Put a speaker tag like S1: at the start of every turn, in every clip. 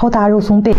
S1: 超大肉松贝。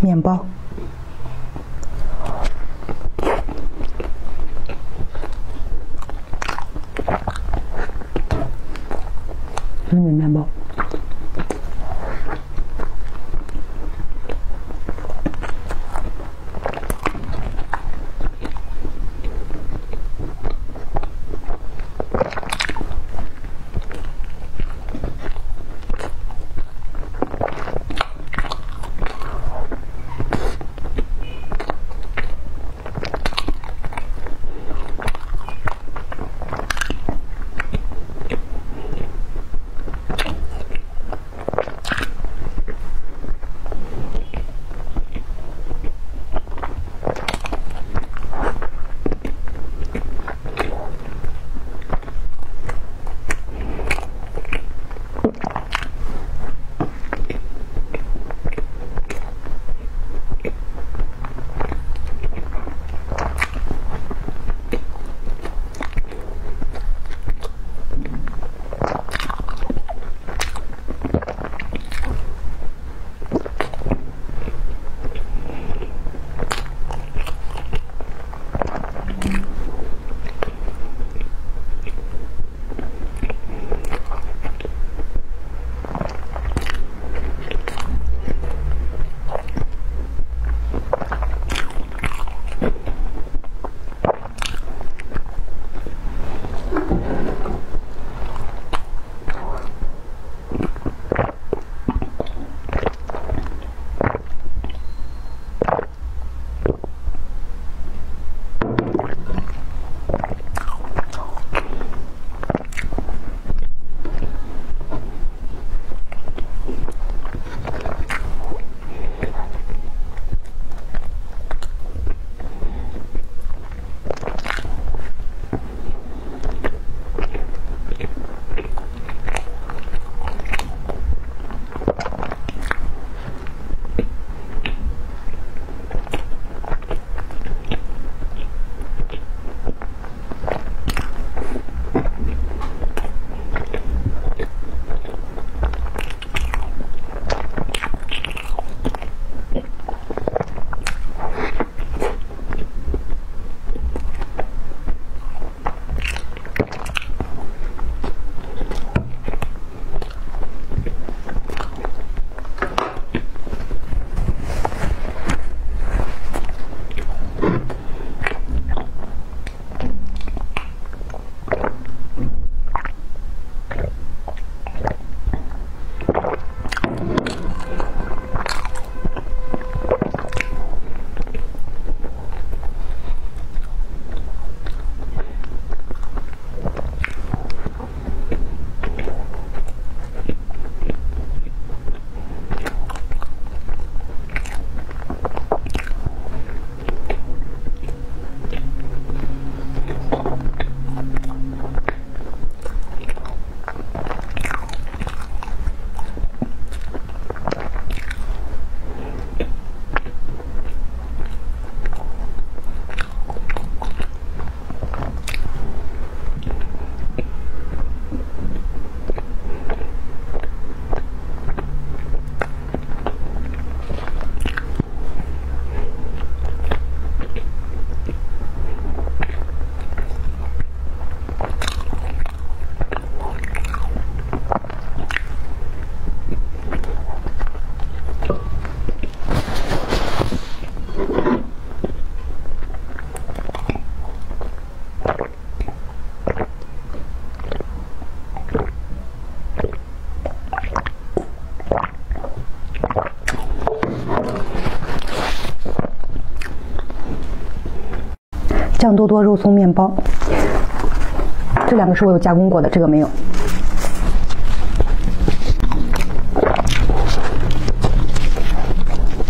S1: 面包。多多肉松面包，这两个是我有加工过的，这个没有。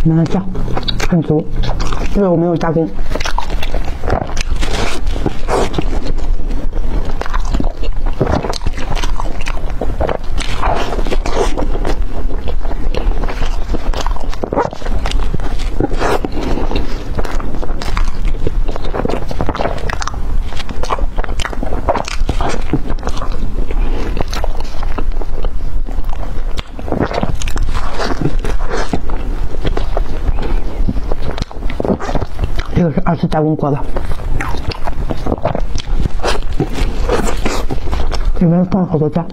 S1: 你看酱很足，这个我没有加工。这个是二次加工过的，里面放了好多酱。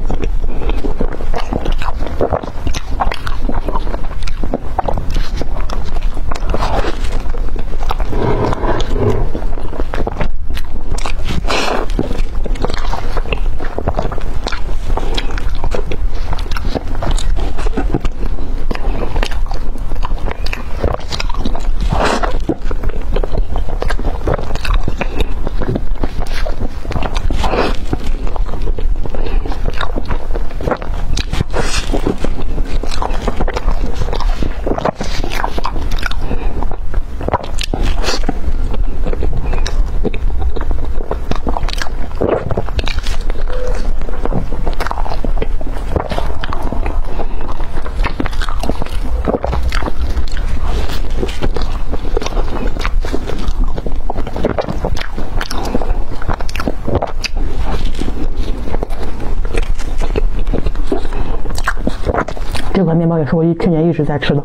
S1: 这款面包也是我一去年一直在吃的。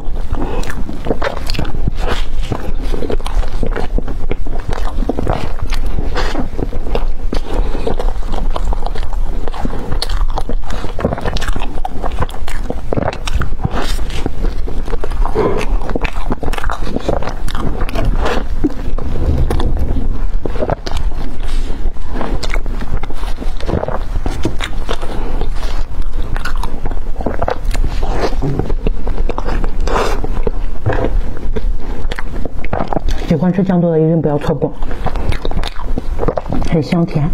S1: 喜欢吃酱豆的一定不要错过，很香甜。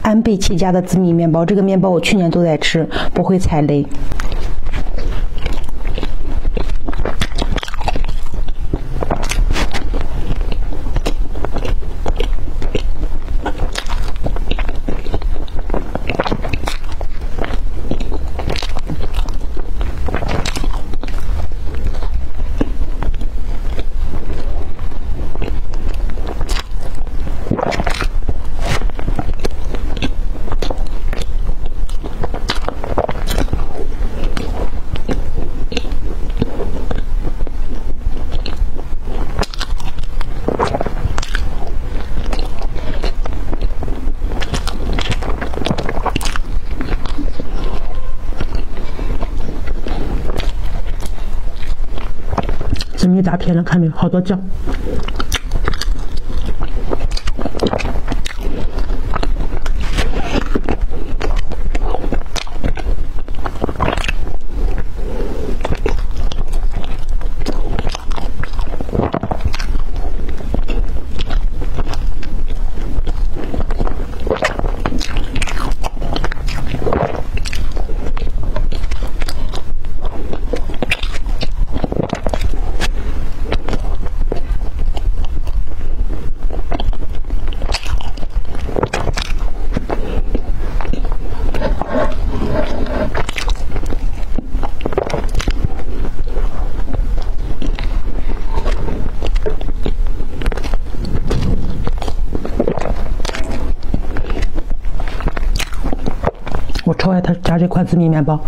S1: 安倍起家的紫米面包，这个面包我去年都在吃，不会踩雷。紫米大片的，看没有？好多酱。我超爱他家这款紫米面包。